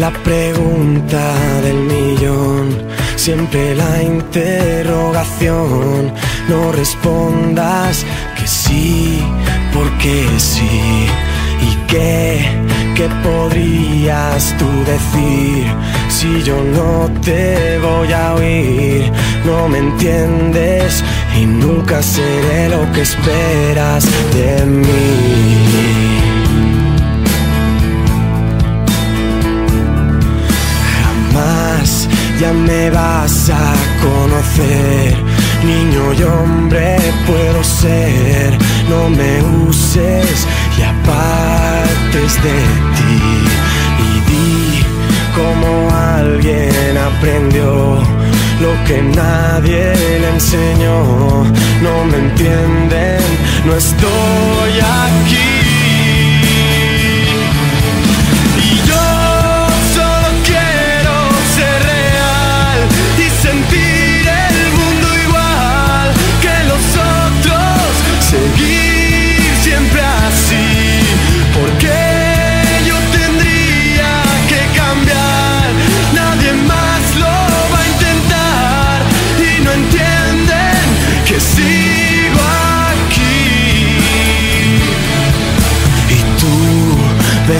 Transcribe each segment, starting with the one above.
La pregunta del millón, siempre la interrogación. No respondas que sí, porque sí. ¿Y qué, qué podrías tú decir si yo no te voy a oír? No me entiendes y nunca seré lo que esperas de mí. Vas a conocer. Niño y hombre puedo ser, no me uses y apartes de ti. Y di como alguien aprendió lo que nadie le enseñó. No me entienden, no estoy aquí.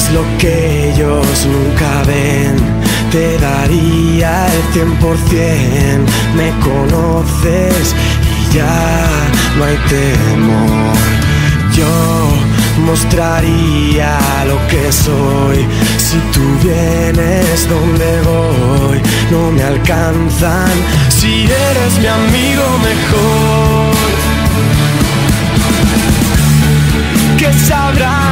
es lo que ellos nunca ven. Te daría el cien por cien, me conoces y ya no hay temor. Yo mostraría lo que soy. Si tú vienes donde voy, no me alcanzan. Si eres mi amigo mejor, que sabrás